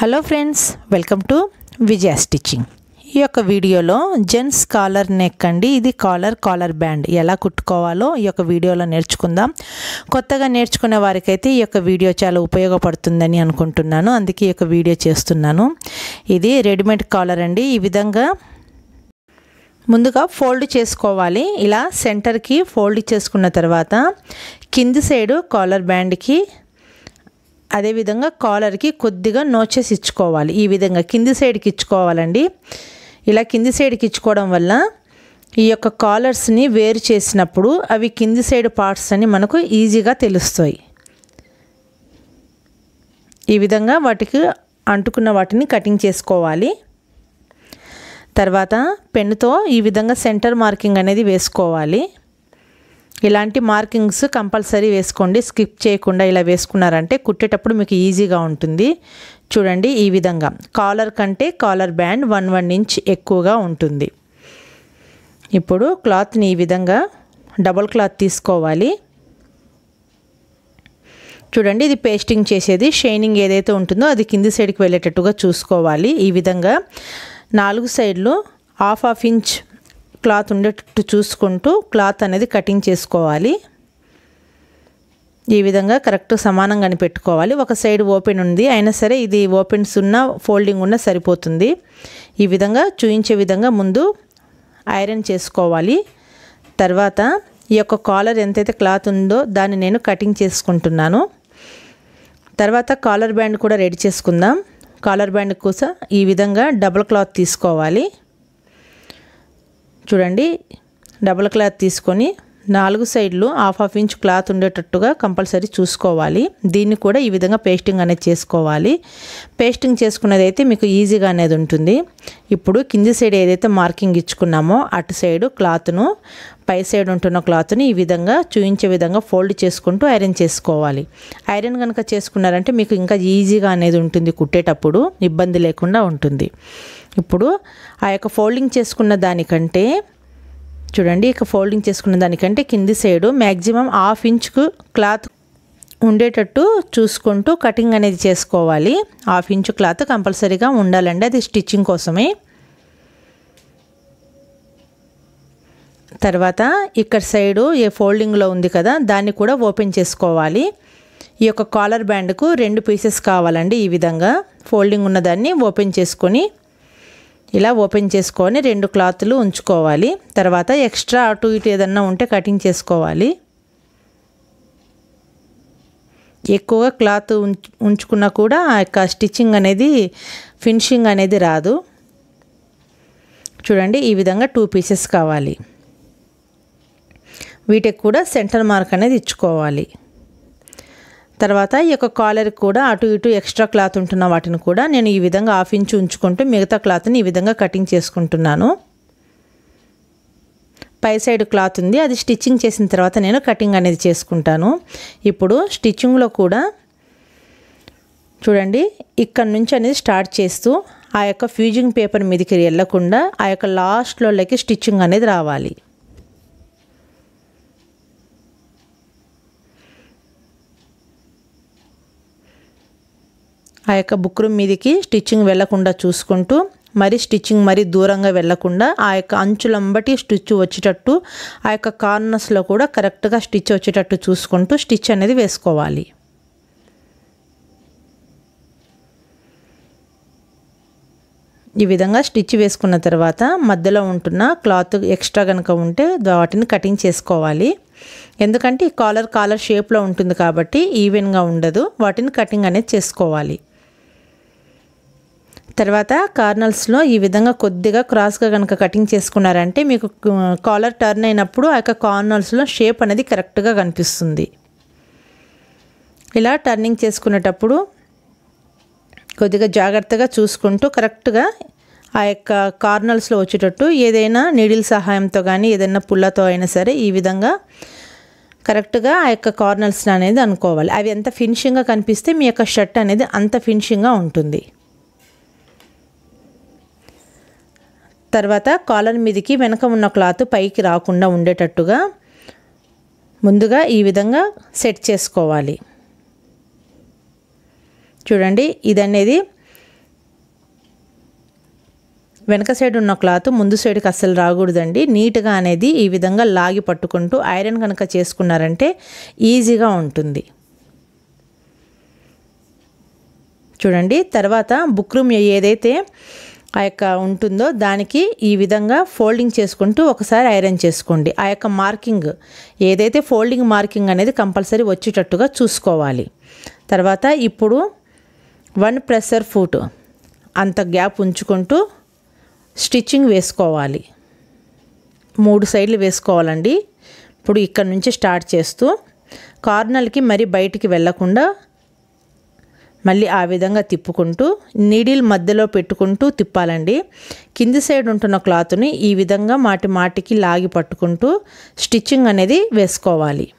Hello friends welcome to Vijaya stitching. ఈ యొక్క వీడియోలో జెంట్స్ కాలర్ నెక్ అండి ఇది కాలర్ కాలర్ బ్యాండ్. ఎలా కుట్టుకోవాలో ఈ యొక్క వీడియోలో నేర్చుకుందాం. కొత్తగా నేర్చుకునే వారికైతే ఈ యొక్క వీడియో చాలా ఉపయోగపడుతుందని అనుకుంటున్నాను. అందుకే ఈ యొక్క వీడియో చేస్తున్నాను. ఇది రెడీమేడ్ కాలర్ అండి. ఈ విధంగా ముందుగా ఫోల్డ్ చేసుకోవాలి. ఇలా సెంటర్కి ఫోల్డ్ చేసుకున్న తర్వాత కింది సైడు కాలర్ బ్యాండ్కి అదేవిధంగా కాలర్కి కొద్దిగా నోచెస్ ఇచ్చుకోవాలి. ఈ విధంగా కింది సైడ్కి ఇచ్చుకోవాలండి. ఇలా కింది సైడ్కి ఇచ్చుకోవడం వల్ల ఈ యొక్క కాలర్స్ని వేరు చేసినప్పుడు అవి కింది సైడ్ పార్ట్స్ అని మనకు ఈజీగా తెలుస్తాయి. ఈ విధంగా వాటికి అంటుకున్న వాటిని కటింగ్ చేసుకోవాలి. తర్వాత పెన్నుతో ఈ విధంగా సెంటర్ మార్కింగ్ అనేది వేసుకోవాలి. ఇలాంటి మార్కింగ్స్ కంపల్సరీ వేసుకోండి. స్కిప్ చేయకుండా ఇలా వేసుకున్నారంటే కుట్టేటప్పుడు మీకు ఈజీగా ఉంటుంది. చూడండి ఈ విధంగా. కాలర్ కంటే collar band one one inch ఎక్కువగా ఉంటుంది. ఇప్పుడు క్లాత్ని ఈ విధంగా డబుల్ క్లాత్ తీసుకోవాలి. చూడండి ఇది పేస్టింగ్ చేసేది. షైనింగ్ ఏదైతే ఉంటుందో అది కింది సైడ్కి వెళ్ళేటట్టుగా చూసుకోవాలి. ఈ విధంగా నాలుగు సైడ్లు హాఫ్ హాఫ్ ఇంచ్ క్లాత్ ఉండేటట్టు చూసుకుంటూ క్లాత్ అనేది కటింగ్ చేసుకోవాలి. ఈ విధంగా కరెక్ట్ సమానంగానే పెట్టుకోవాలి. ఒక సైడ్ ఓపెన్ ఉంది అయినా సరే ఇది ఓపెన్స్ ఉన్న ఫోల్డింగ్ ఉన్న సరిపోతుంది. ఈ విధంగా చూయించే విధంగా ముందు ఐరన్ చేసుకోవాలి. తర్వాత ఈ యొక్క కాలర్ ఎంతైతే క్లాత్ ఉందో దాన్ని నేను కటింగ్ చేసుకుంటున్నాను. తర్వాత కాలర్ బ్యాండ్ కూడా రెడీ చేసుకుందాం. కాలర్ బ్యాండ్ కోసం ఈ విధంగా డబుల్ క్లాత్ తీసుకోవాలి. చూడండి డబుల్ క్లాత్ తీసుకొని నాలుగు సైడ్లు హాఫ్ హాఫ్ ఇంచ్ క్లాత్ ఉండేటట్టుగా కంపల్సరీ చూసుకోవాలి. దీన్ని కూడా ఈ విధంగా పేస్టింగ్ అనేది చేసుకోవాలి. పేస్టింగ్ చేసుకున్నది అయితే మీకు ఈజీగా అనేది ఉంటుంది. ఇప్పుడు కింది సైడ్ ఏదైతే మార్కింగ్ ఇచ్చుకున్నామో అటు సైడు క్లాత్ను పై సైడ్ ఉంటున్న క్లాత్ని ఈ విధంగా చూయించే విధంగా ఫోల్డ్ చేసుకుంటూ ఐరన్ చేసుకోవాలి. ఐరన్ కనుక చేసుకున్నారంటే మీకు ఇంకా ఈజీగా అనేది ఉంటుంది కుట్టేటప్పుడు ఇబ్బంది లేకుండా ఉంటుంది. ఇప్పుడు ఆ యొక్క ఫోల్డింగ్ చేసుకున్న దానికంటే చూడండి ఇక ఫోల్డింగ్ చేసుకున్న దానికంటే కింది సైడు మ్యాక్సిమం హాఫ్ ఇంచ్కు క్లాత్ ఉండేటట్టు చూసుకుంటూ కటింగ్ అనేది చేసుకోవాలి. హాఫ్ ఇంచు క్లాత్ కంపల్సరీగా ఉండాలండి. అది స్టిచ్చింగ్ కోసమే. తర్వాత ఇక్కడ సైడు ఏ ఫోల్డింగ్లో ఉంది కదా దాన్ని కూడా ఓపెన్ చేసుకోవాలి. ఈ యొక్క కాలర్ బ్యాండ్కు రెండు పీసెస్ కావాలండి ఈ విధంగా. ఫోల్డింగ్ ఉన్నదాన్ని ఓపెన్ చేసుకొని ఇలా ఓపెన్ చేసుకొని రెండు క్లాత్లు ఉంచుకోవాలి. తర్వాత ఎక్స్ట్రా అటు ఇటు ఏదన్నా ఉంటే కటింగ్ చేసుకోవాలి. ఎక్కువగా క్లాత్ ఉంచుకున్నా కూడా ఆ యొక్క స్టిచ్చింగ్ అనేది ఫినిషింగ్ అనేది రాదు. చూడండి ఈ విధంగా టూ పీసెస్ కావాలి. వీటికి కూడా సెంటర్ మార్క్ అనేది ఇచ్చుకోవాలి. తర్వాత ఈ యొక్క కాలర్కి కూడా అటు ఇటు ఎక్స్ట్రా క్లాత్ ఉంటున్న వాటిని కూడా నేను ఈ విధంగా హాఫ్ ఉంచుకుంటూ మిగతా క్లాత్ని ఈ విధంగా కటింగ్ చేసుకుంటున్నాను. పై సైడ్ క్లాత్ ఉంది. అది స్టిచ్చింగ్ చేసిన తర్వాత నేను కటింగ్ అనేది చేసుకుంటాను. ఇప్పుడు స్టిచ్చింగ్లో కూడా చూడండి ఇక్కడ నుంచి అనేది స్టార్ట్ చేస్తూ ఆ యొక్క ఫ్యూజింగ్ పేపర్ మీదకి వెళ్ళకుండా ఆ యొక్క లాస్ట్లోకి స్టిచ్చింగ్ అనేది రావాలి. ఆ యొక్క బుక్రూమ్ మీదకి స్టిచ్చింగ్ వెళ్ళకుండా చూసుకుంటూ మరి స్టిచ్చింగ్ మరి దూరంగా వెళ్ళకుండా ఆ యొక్క అంచులంబటి స్టిచ్ వచ్చేటట్టు ఆ యొక్క కార్నర్స్లో కూడా కరెక్ట్గా స్టిచ్ వచ్చేటట్టు చూసుకుంటూ స్టిచ్ అనేది వేసుకోవాలి. ఈ విధంగా స్టిచ్ వేసుకున్న తర్వాత మధ్యలో ఉంటున్న క్లాత్ ఎక్స్ట్రా కనుక ఉంటే వాటిని కటింగ్ చేసుకోవాలి. ఎందుకంటే ఈ కాలర్ కాలర్ షేప్లో ఉంటుంది కాబట్టి ఈవెన్గా ఉండదు. వాటిని కటింగ్ అనేది చేసుకోవాలి. తర్వాత కార్నల్స్లో ఈ విధంగా కొద్దిగా క్రాస్గా కనుక కటింగ్ చేసుకున్నారంటే మీకు కాలర్ టర్న్ అయినప్పుడు ఆ యొక్క కార్నల్స్లో షేప్ అనేది కరెక్ట్గా కనిపిస్తుంది. ఇలా టర్నింగ్ చేసుకునేటప్పుడు కొద్దిగా జాగ్రత్తగా చూసుకుంటూ కరెక్ట్గా ఆ యొక్క కార్నల్స్లో వచ్చేటట్టు ఏదైనా నీడిల్ సహాయంతో కానీ ఏదైనా పుల్లతో అయినా సరే ఈ విధంగా కరెక్ట్గా ఆ యొక్క కార్నల్స్ అనేది అనుకోవాలి. అవి ఎంత ఫినిషింగ్గా కనిపిస్తే మీ యొక్క షర్ట్ అనేది అంత ఫినిషింగ్గా ఉంటుంది. తర్వాత కాలర్ మీదకి వెనక ఉన్న క్లాత్ పైకి రాకుండా ఉండేటట్టుగా ముందుగా ఈ విధంగా సెట్ చేసుకోవాలి. చూడండి ఇది అనేది వెనక సైడ్ ఉన్న క్లాత్ ముందు సైడ్కి అస్సలు రాకూడదండి. నీట్గా అనేది ఈ విధంగా లాగి పట్టుకుంటూ ఐరన్ కనుక చేసుకున్నారంటే ఈజీగా ఉంటుంది. చూడండి తర్వాత బుక్ రూమ్ ఏదైతే ఆ యొక్క ఉంటుందో దానికి ఈ విధంగా ఫోల్డింగ్ చేసుకుంటూ ఒకసారి ఐరన్ చేసుకోండి. ఆ యొక్క మార్కింగ్ ఏదైతే ఫోల్డింగ్ మార్కింగ్ అనేది కంపల్సరీ వచ్చేటట్టుగా చూసుకోవాలి. తర్వాత ఇప్పుడు వన్ ప్రెషర్ ఫూట్ అంత గ్యాప్ ఉంచుకుంటూ స్టిచ్చింగ్ వేసుకోవాలి. మూడు సైడ్లు వేసుకోవాలండి. ఇప్పుడు ఇక్కడ నుంచి స్టార్ట్ చేస్తూ కార్నర్కి మరి బయటికి వెళ్ళకుండా మళ్ళీ ఆ విధంగా తిప్పుకుంటూ నీడిల్ మధ్యలో పెట్టుకుంటూ తిప్పాలండి. కింది సైడ్ ఉంటున్న క్లాత్ని ఈ విధంగా మాటి మాటికి లాగి పట్టుకుంటూ స్టిచ్చింగ్ అనేది వేసుకోవాలి.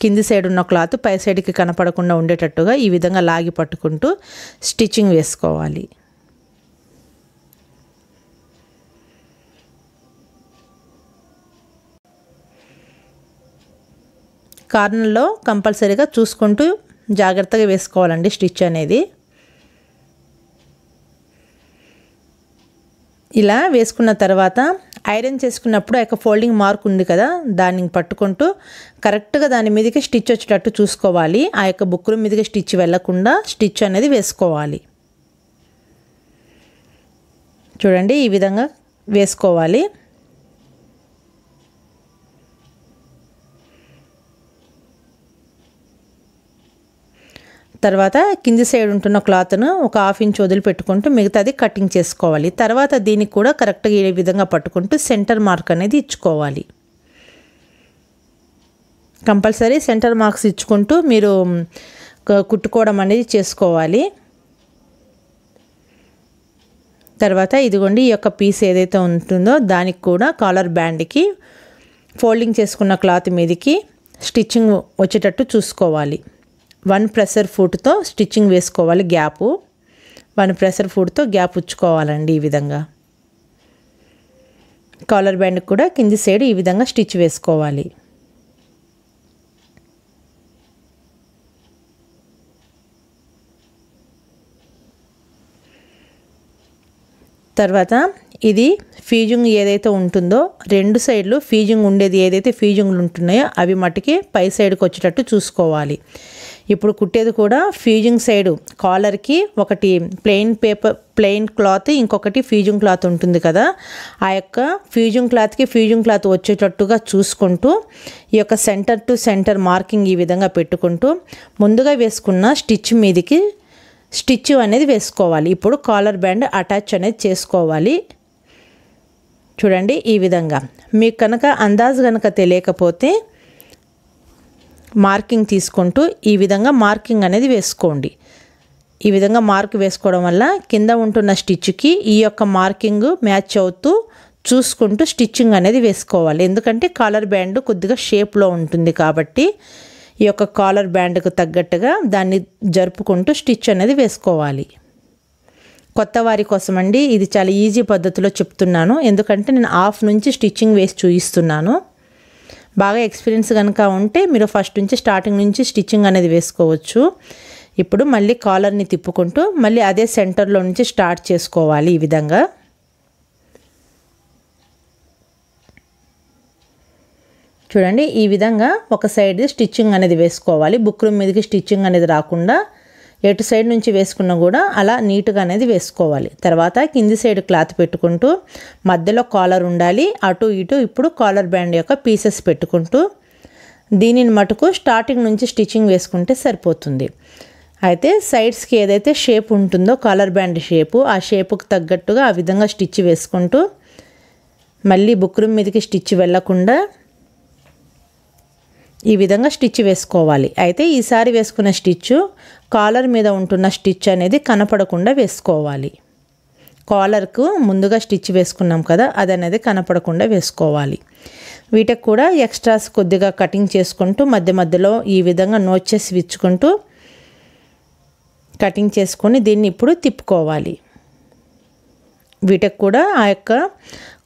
కింది సైడ్ ఉన్న క్లాత్ పై సైడ్కి కనపడకుండా ఉండేటట్టుగా ఈ విధంగా లాగి పట్టుకుంటూ స్టిచ్చింగ్ వేసుకోవాలి. కార్నర్లో కంపల్సరీగా చూసుకుంటూ జాగ్రత్తగా వేసుకోవాలండి స్టిచ్ అనేది. ఇలా వేసుకున్న తర్వాత ఐరన్ చేసుకున్నప్పుడు ఆ యొక్క ఫోల్డింగ్ మార్క్ ఉంది కదా దాన్ని పట్టుకుంటూ కరెక్ట్గా దాని మీదకి స్టిచ్ వచ్చేటట్టు చూసుకోవాలి. ఆ యొక్క బుక్కుల మీదకి స్టిచ్ వెళ్ళకుండా స్టిచ్ అనేది వేసుకోవాలి. చూడండి ఈ విధంగా వేసుకోవాలి. తర్వాత కింది సైడ్ ఉంటున్న క్లాత్ను ఒక హాఫ్ ఇంచ్ వదిలిపెట్టుకుంటూ మిగతాది కటింగ్ చేసుకోవాలి. తర్వాత దీనికి కూడా కరెక్ట్గా ఏ విధంగా పట్టుకుంటూ సెంటర్ మార్క్ అనేది ఇచ్చుకోవాలి. కంపల్సరీ సెంటర్ మార్క్స్ ఇచ్చుకుంటూ మీరు కుట్టుకోవడం అనేది చేసుకోవాలి. తర్వాత ఇదిగోండి ఈ యొక్క పీస్ ఏదైతే ఉంటుందో దానికి కూడా కాలర్ బ్యాండ్కి ఫోల్డింగ్ చేసుకున్న క్లాత్ మీదకి స్టిచ్చింగ్ వచ్చేటట్టు చూసుకోవాలి. వన్ ప్రెషర్ ఫుట్తో స్టిచ్చింగ్ వేసుకోవాలి గ్యాపు. వన్ ప్రెషర్ ఫుట్తో గ్యాప్ ఉచ్చుకోవాలండి ఈ విధంగా. కాలర్ బ్యాండ్ కూడా కింది సైడ్ ఈ విధంగా స్టిచ్ వేసుకోవాలి. తర్వాత ఇది ఫీజింగ్ ఏదైతే ఉంటుందో రెండు సైడ్లు ఫీజింగ్ ఉండేది ఏదైతే ఫీజింగ్లు ఉంటున్నాయో అవి మట్టుకి పై సైడ్కి వచ్చేటట్టు చూసుకోవాలి. ఇప్పుడు కుట్టేది కూడా ఫీజింగ్ సైడ్ కాలర్కి ఒకటి ప్లెయిన్ పేపర్ ప్లెయిన్ క్లాత్ ఇంకొకటి ఫీజింగ్ క్లాత్ ఉంటుంది కదా. ఆ యొక్క ఫ్యూజింగ్ క్లాత్కి ఫ్యూజింగ్ క్లాత్ వచ్చేటట్టుగా చూసుకుంటూ ఈ యొక్క సెంటర్ టు సెంటర్ మార్కింగ్ ఈ విధంగా పెట్టుకుంటూ ముందుగా వేసుకున్న స్టిచ్ మీదకి స్టిచ్ అనేది వేసుకోవాలి. ఇప్పుడు కాలర్ బ్యాండ్ అటాచ్ అనేది చేసుకోవాలి. చూడండి ఈ విధంగా. మీకు కనుక అందాజు కనుక తెలియకపోతే మార్కింగ్ తీసుకుంటూ ఈ విధంగా మార్కింగ్ అనేది వేసుకోండి. ఈ విధంగా మార్క్ వేసుకోవడం వల్ల కింద ఉంటున్న స్టిచ్కి ఈ యొక్క మార్కింగ్ మ్యాచ్ అవుతూ చూసుకుంటూ స్టిచ్చింగ్ అనేది వేసుకోవాలి. ఎందుకంటే కాలర్ బ్యాండ్ కొద్దిగా షేప్లో ఉంటుంది కాబట్టి ఈ యొక్క కాలర్ బ్యాండ్కు తగ్గట్టుగా దాన్ని జరుపుకుంటూ స్టిచ్ అనేది వేసుకోవాలి. కొత్త వారి కోసం అండి ఇది చాలా ఈజీ పద్ధతిలో చెప్తున్నాను. ఎందుకంటే నేను హాఫ్ నుంచి స్టిచ్చింగ్ వేసి చూపిస్తున్నాను బాగా ఎక్స్పీరియన్స్ కనుక ఉంటే మీరు ఫస్ట్ నుంచి స్టార్టింగ్ నుంచి స్టిచ్చింగ్ అనేది వేసుకోవచ్చు. ఇప్పుడు మళ్ళీ కాలర్ని తిప్పుకుంటూ మళ్ళీ అదే సెంటర్లో నుంచి స్టార్ట్ చేసుకోవాలి ఈ విధంగా. చూడండి ఈ విధంగా ఒక సైడ్ స్టిచ్చింగ్ అనేది వేసుకోవాలి. బుక్ రూమ్ మీదకి స్టిచ్చింగ్ అనేది రాకుండా ఎటు సైడ్ నుంచి వేసుకున్నా కూడా అలా నీట్గా అనేది వేసుకోవాలి. తర్వాత కింది సైడ్ క్లాత్ పెట్టుకుంటూ మధ్యలో కాలర్ ఉండాలి. అటు ఇటు ఇప్పుడు కాలర్ బ్యాండ్ యొక్క పీసెస్ పెట్టుకుంటూ దీనిని మటుకు స్టార్టింగ్ నుంచి స్టిచ్చింగ్ వేసుకుంటే సరిపోతుంది. అయితే సైడ్స్కి ఏదైతే షేప్ ఉంటుందో కాలర్ బ్యాండ్ షేపు ఆ షేపుకు తగ్గట్టుగా ఆ విధంగా స్టిచ్ వేసుకుంటూ మళ్ళీ బుక్రూమ్ మీదకి స్టిచ్ వెళ్ళకుండా ఈ విధంగా స్టిచ్ వేసుకోవాలి. అయితే ఈసారి వేసుకున్న స్టిచ్చు కాలర్ మీద ఉంటున్న స్టిచ్ అనేది కనపడకుండా వేసుకోవాలి. కాలర్కు ముందుగా స్టిచ్ వేసుకున్నాం కదా అది అనేది కనపడకుండా వేసుకోవాలి. వీటికి కూడా ఎక్స్ట్రాస్ కొద్దిగా కటింగ్ చేసుకుంటూ మధ్య మధ్యలో ఈ విధంగా నోచెస్ విచ్చుకుంటూ కటింగ్ చేసుకొని దీన్ని ఇప్పుడు తిప్పుకోవాలి. వీటికి కూడా ఆ యొక్క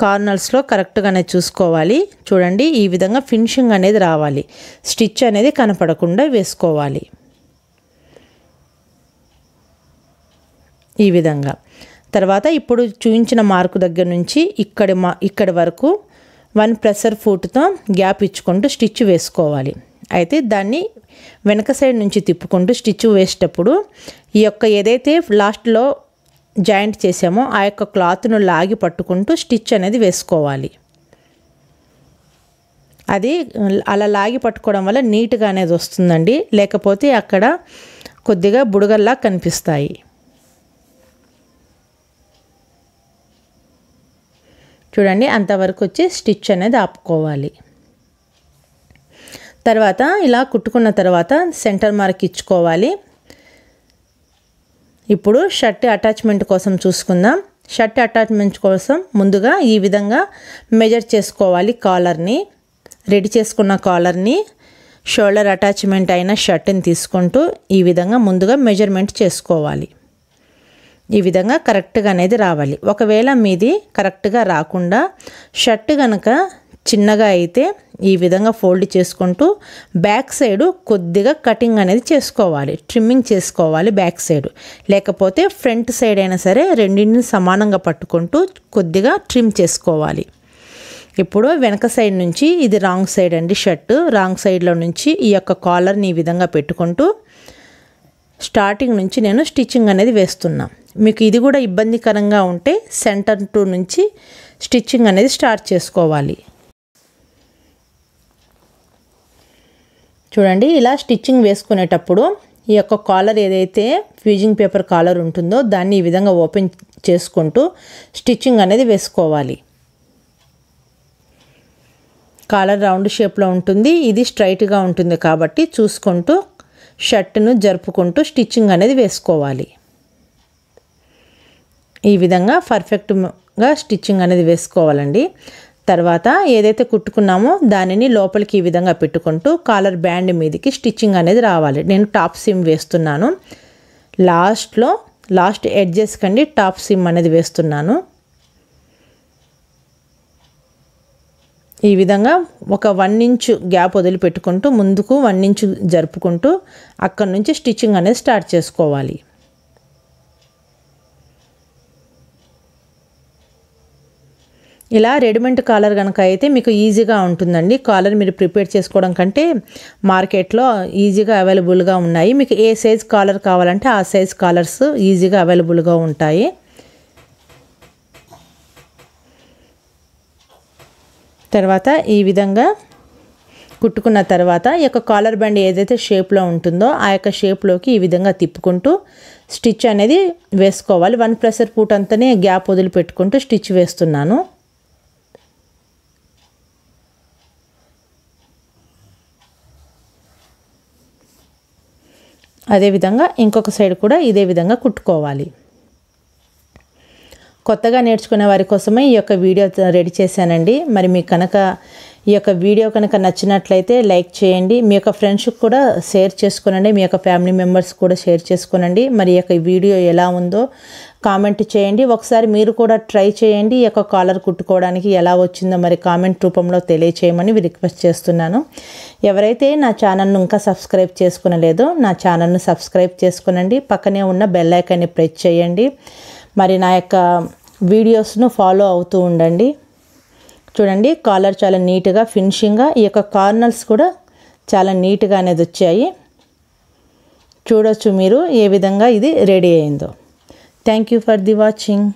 కార్నర్స్లో కరెక్ట్గానే చూసుకోవాలి. చూడండి ఈ విధంగా ఫినిషింగ్ అనేది రావాలి. స్టిచ్ అనేది కనపడకుండా వేసుకోవాలి. ఈ విధంగా. తర్వాత ఇప్పుడు చూపించిన మార్కు దగ్గర నుంచి ఇక్కడి మా ఇక్కడి వరకు వన్ ప్రెషర్ ఫూట్తో గ్యాప్ ఇచ్చుకుంటూ స్టిచ్ వేసుకోవాలి. అయితే దాన్ని వెనక సైడ్ నుంచి తిప్పుకుంటూ స్టిచ్ వేసేటప్పుడు ఈ యొక్క ఏదైతే లాస్ట్లో జాయింట్ చేసామో ఆ యొక్క క్లాత్ను లాగి పట్టుకుంటూ స్టిచ్ అనేది వేసుకోవాలి. అది అలా లాగి పట్టుకోవడం వల్ల నీట్గా అనేది వస్తుందండి. లేకపోతే అక్కడ కొద్దిగా బుడగల్లా కనిపిస్తాయి. చూడండి అంతవరకు వచ్చి స్టిచ్ అనేది ఆపుకోవాలి. తర్వాత ఇలా కుట్టుకున్న తర్వాత సెంటర్ మార్క్ ఇచ్చుకోవాలి. ఇప్పుడు షర్ట్ అటాచ్మెంట్ కోసం చూసుకుందాం. షర్ట్ అటాచ్మెంట్ కోసం ముందుగా ఈ విధంగా మెజర్ చేసుకోవాలి కాలర్ని. రెడీ చేసుకున్న కాలర్ని షోల్డర్ అటాచ్మెంట్ అయిన షర్ట్ని తీసుకుంటూ ఈ విధంగా ముందుగా మెజర్మెంట్ చేసుకోవాలి. ఈ విధంగా కరెక్ట్గా అనేది రావాలి. ఒకవేళ మీది కరెక్ట్గా రాకుండా షర్ట్ కనుక చిన్నగా అయితే ఈ విధంగా ఫోల్డ్ చేసుకుంటూ బ్యాక్ సైడ్ కొద్దిగా కటింగ్ అనేది చేసుకోవాలి. ట్రిమ్మింగ్ చేసుకోవాలి బ్యాక్ సైడ్. లేకపోతే ఫ్రంట్ సైడ్ అయినా సరే రెండింటిని సమానంగా పట్టుకుంటూ కొద్దిగా ట్రిమ్ చేసుకోవాలి. ఇప్పుడు వెనక సైడ్ నుంచి ఇది రాంగ్ సైడ్ అండి షర్ట్. రాంగ్ సైడ్లో నుంచి ఈ యొక్క కాలర్ని ఈ విధంగా పెట్టుకుంటూ స్టార్టింగ్ నుంచి నేను స్టిచ్చింగ్ అనేది వేస్తున్నాను మీకు ఇది కూడా ఇబ్బందికరంగా ఉంటే సెంటర్ టూ నుంచి స్టిచ్చింగ్ అనేది స్టార్ట్ చేసుకోవాలి. చూడండి ఇలా స్టిచ్చింగ్ వేసుకునేటప్పుడు ఈ యొక్క కాలర్ ఏదైతే ఫ్యూజింగ్ పేపర్ కాలర్ ఉంటుందో దాన్ని ఈ విధంగా ఓపెన్ చేసుకుంటూ స్టిచ్చింగ్ అనేది వేసుకోవాలి. కాలర్ రౌండ్ షేప్లో ఉంటుంది ఇది స్ట్రైట్గా ఉంటుంది కాబట్టి చూసుకుంటూ షర్ట్ను జరుపుకుంటూ స్టిచ్చింగ్ అనేది వేసుకోవాలి. ఈ విధంగా పర్ఫెక్ట్గా స్టిచ్చింగ్ అనేది వేసుకోవాలండి. తర్వాత ఏదైతే కుట్టుకున్నామో దానిని లోపలికి ఈ విధంగా పెట్టుకుంటూ కాలర్ బ్యాండ్ మీదకి స్టిచ్చింగ్ అనేది రావాలి. నేను టాప్ సిమ్ వేస్తున్నాను. లాస్ట్లో లాస్ట్ ఎడ్జెస్ కండి టాప్ సిమ్ అనేది వేస్తున్నాను. ఈ విధంగా ఒక వన్ ఇంచ్ గ్యాప్ వదిలిపెట్టుకుంటూ ముందుకు వన్ ఇంచ్ జరుపుకుంటూ అక్కడ నుంచి స్టిచ్చింగ్ అనేది స్టార్ట్ చేసుకోవాలి. ఇలా రెడీమేడ్ కాలర్ కనుక అయితే మీకు ఈజీగా ఉంటుందండి. కాలర్ మీరు ప్రిపేర్ చేసుకోవడం కంటే మార్కెట్లో ఈజీగా అవైలబుల్గా ఉన్నాయి. మీకు ఏ సైజ్ కాలర్ కావాలంటే ఆ సైజ్ కాలర్స్ ఈజీగా అవైలబుల్గా ఉంటాయి. తర్వాత ఈ విధంగా కుట్టుకున్న తర్వాత ఈ యొక్క కాలర్ బ్యాండ్ ఏదైతే షేప్లో ఉంటుందో ఆ యొక్క షేప్లోకి ఈ విధంగా తిప్పుకుంటూ స్టిచ్ అనేది వేసుకోవాలి. వన్ ప్రెషర్ పూట్ అంతనే గ్యాప్ వదిలిపెట్టుకుంటూ స్టిచ్ వేస్తున్నాను. అదేవిధంగా ఇంకొక సైడ్ కూడా ఇదే విధంగా కుట్టుకోవాలి. కొత్తగా నేర్చుకునే వారి కోసమే ఈ యొక్క వీడియో రెడీ చేశానండి. మరి మీకు కనుక ఈ యొక్క వీడియో కనుక నచ్చినట్లయితే లైక్ చేయండి. మీ యొక్క ఫ్రెండ్స్కి కూడా షేర్ చేసుకునండి. మీ యొక్క ఫ్యామిలీ మెంబర్స్ కూడా షేర్ చేసుకునండి. మరి ఈ యొక్క వీడియో ఎలా ఉందో కామెంట్ చేయండి. ఒకసారి మీరు కూడా ట్రై చేయండి. ఈ యొక్క కాలర్ కుట్టుకోవడానికి ఎలా వచ్చిందో మరి కామెంట్ రూపంలో తెలియచేయమని రిక్వెస్ట్ చేస్తున్నాను. ఎవరైతే నా ఛానల్ను ఇంకా సబ్స్క్రైబ్ చేసుకునలేదో నా ఛానల్ను సబ్స్క్రైబ్ చేసుకునండి. పక్కనే ఉన్న బెల్ ఐకాన్ని ప్రెస్ చేయండి. మరి నా యొక్క వీడియోస్ను ఫాలో అవుతూ ఉండండి. చూడండి కాలర్ చాలా నీట్గా ఫినిషింగ్గా ఈ యొక్క కార్నర్స్ కూడా చాలా నీట్గా అనేది వచ్చాయి. చూడొచ్చు మీరు ఏ విధంగా ఇది రెడీ అయిందో. Thank you for the watching